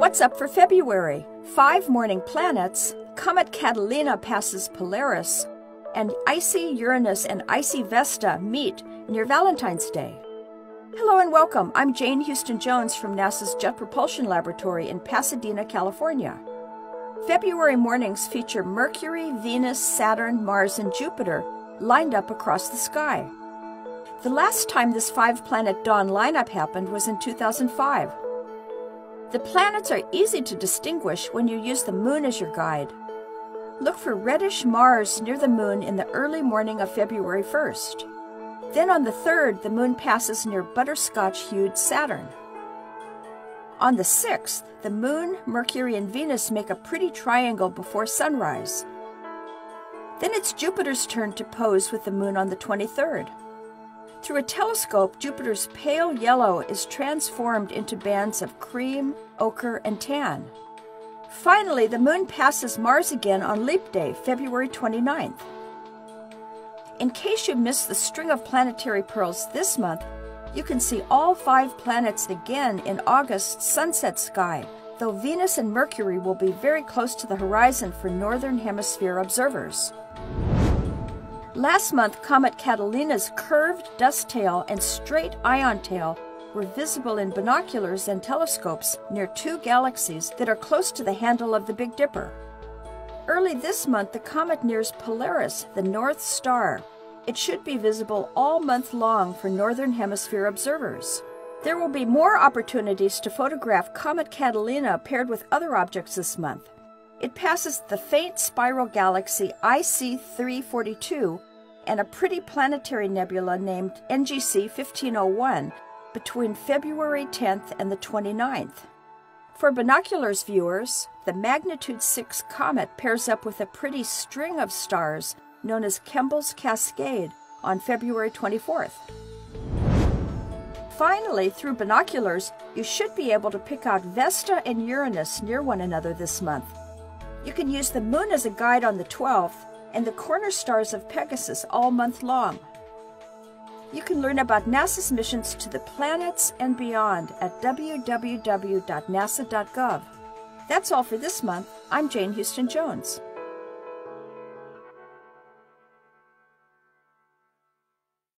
What's up for February? Five morning planets, Comet Catalina passes Polaris, and icy Uranus and icy Vesta meet near Valentine's Day. Hello and welcome. I'm Jane Houston Jones from NASA's Jet Propulsion Laboratory in Pasadena, California. February mornings feature Mercury, Venus, Saturn, Mars, and Jupiter lined up across the sky. The last time this five planet dawn lineup happened was in 2005. The planets are easy to distinguish when you use the moon as your guide. Look for reddish Mars near the moon in the early morning of February 1st. Then on the 3rd, the moon passes near butterscotch hued Saturn. On the 6th, the moon, Mercury, and Venus make a pretty triangle before sunrise. Then it's Jupiter's turn to pose with the moon on the 23rd. Through a telescope, Jupiter's pale yellow is transformed into bands of cream, ochre, and tan. Finally, the moon passes Mars again on Leap Day, February 29th. In case you missed the string of planetary pearls this month, you can see all five planets again in August's sunset sky, though Venus and Mercury will be very close to the horizon for Northern Hemisphere observers. Last month, Comet Catalina's curved dust tail and straight ion tail were visible in binoculars and telescopes near two galaxies that are close to the handle of the Big Dipper. Early this month, the comet nears Polaris, the North Star. It should be visible all month long for Northern Hemisphere observers. There will be more opportunities to photograph Comet Catalina paired with other objects this month. It passes the faint spiral galaxy IC 342 and a pretty planetary nebula named NGC 1501 between February 10th and the 29th. For binoculars viewers, the magnitude 6 comet pairs up with a pretty string of stars known as Kemble's Cascade on February 24th. Finally, through binoculars, you should be able to pick out Vesta and Uranus near one another this month. You can use the moon as a guide on the 12th and the corner stars of Pegasus all month long. You can learn about NASA's missions to the planets and beyond at www.nasa.gov. That's all for this month. I'm Jane Houston Jones.